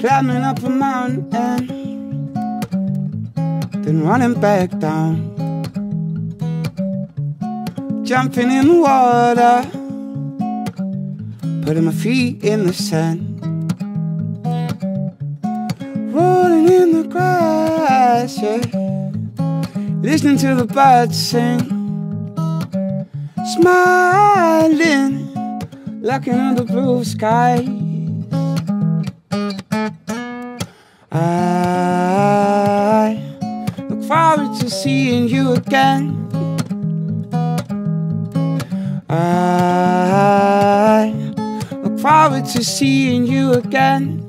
climbing up a mountain, then running back down, jumping in the water, putting my feet in the sand, rolling in the grass, yeah, listening to the birds sing, smiling, looking at the blue sky. I look forward to seeing you again. I look forward to seeing you again.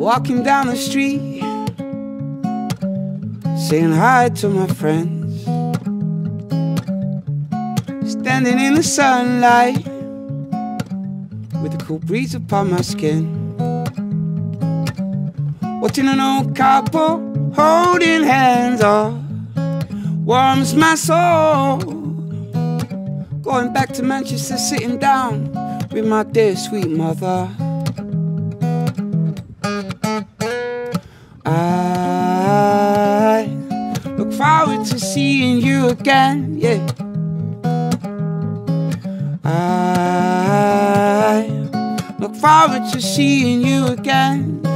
Walking down the street, saying hi to my friends. Standing in the sunlight, with a cool breeze upon my skin. Watching an old couple holding hands, oh, warms my soul. Going back to Manchester, sitting down with my dear sweet mother. I look forward to seeing you again, yeah. I look forward to seeing you again.